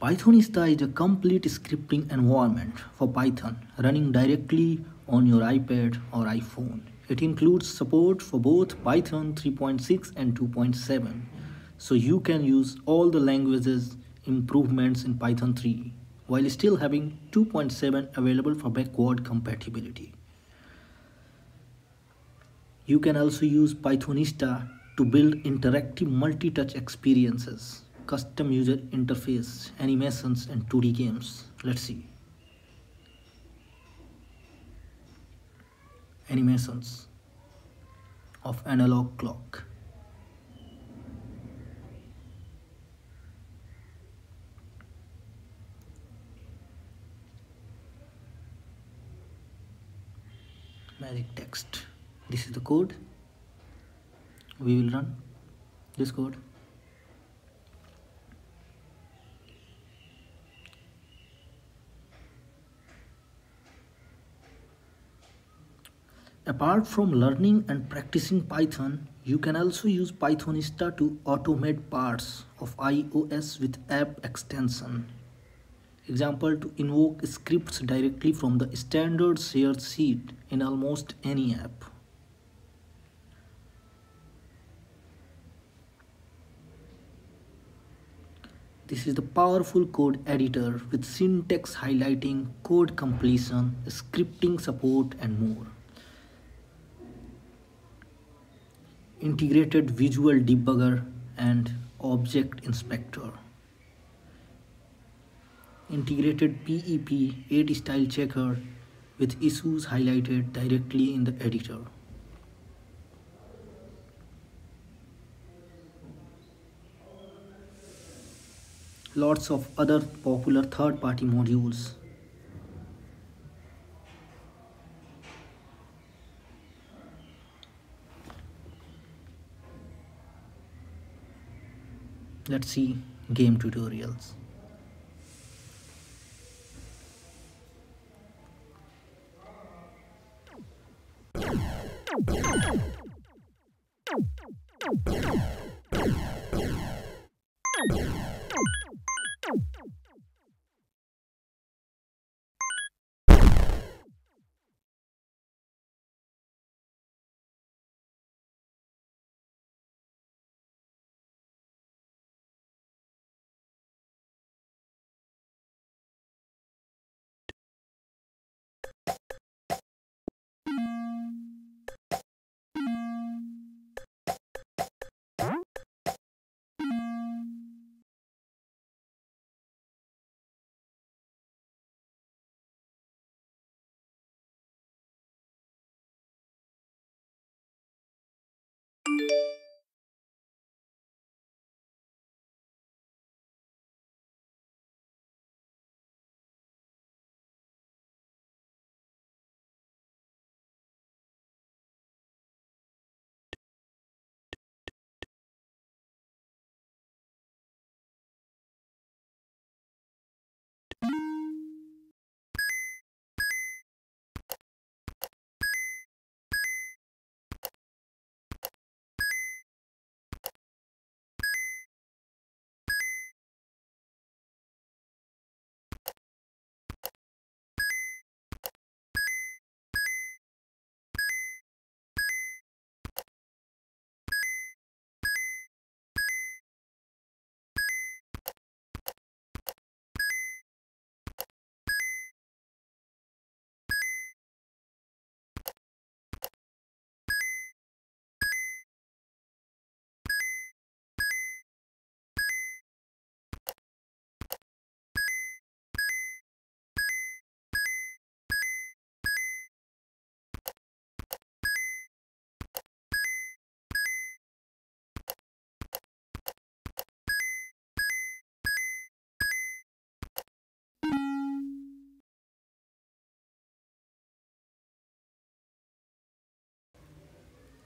Pythonista is a complete scripting environment for Python running directly on your iPad or iPhone. It includes support for both Python 3.6 and 2.7, so you can use all the languages improvements in Python 3 while still having 2.7 available for backward compatibility. You can also use Pythonista to build interactive multi-touch experiences custom user interface, animations, and 2D games. Let's see. Animations of analog clock. Magic text. This is the code. We will run this code. Apart from learning and practicing Python, you can also use Pythonista to automate parts of iOS with app extension. Example to invoke scripts directly from the standard shared sheet in almost any app. This is the powerful code editor with syntax highlighting, code completion, scripting support and more. Integrated visual debugger and object inspector. Integrated PEP 8 style checker with issues highlighted directly in the editor. Lots of other popular third-party modules let's see game tutorials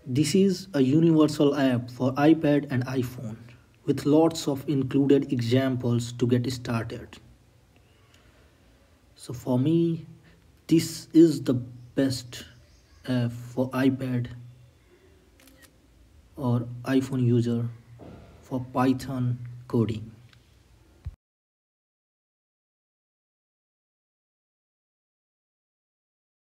This is a universal app for iPad and iPhone with lots of included examples to get started. So for me, this is the best app for iPad or iPhone user for Python coding.